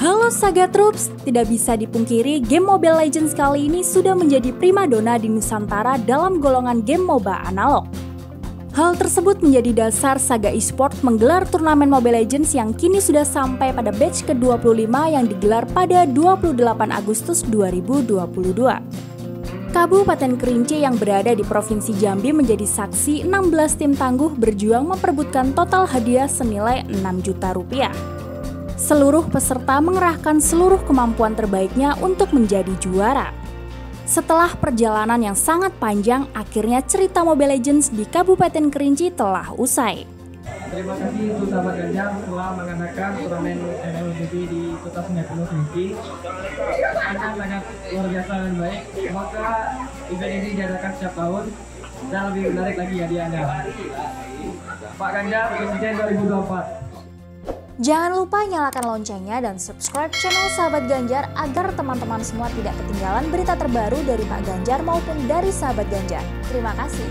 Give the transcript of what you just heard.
Halo Saga Troops, tidak bisa dipungkiri game Mobile Legends kali ini sudah menjadi primadona di Nusantara dalam golongan game MOBA analog. Hal tersebut menjadi dasar Saga Esports menggelar turnamen Mobile Legends yang kini sudah sampai pada batch ke-25 yang digelar pada 28 Agustus 2022. Kabupaten Kerinci yang berada di Provinsi Jambi menjadi saksi 16 tim tangguh berjuang memperebutkan total hadiah senilai 6 juta rupiah seluruh peserta mengerahkan seluruh kemampuan terbaiknya untuk menjadi juara. Setelah perjalanan yang sangat panjang, akhirnya cerita Mobile Legends di Kabupaten Kerinci telah usai. Terima kasih untuk sahabat Ganjar telah mengadakan turnamen MLBB di Kota Sungai Penuh Kerinci. Sangat sangat luar biasa dan baik. Semoga event ini diadakan setiap tahun dan lebih menarik lagi hadiahnya. Pak Ganjar Presiden 2024. Jangan lupa nyalakan loncengnya dan subscribe channel Sahabat Ganjar agar teman-teman semua tidak ketinggalan berita terbaru dari Pak Ganjar maupun dari Sahabat Ganjar. Terima kasih.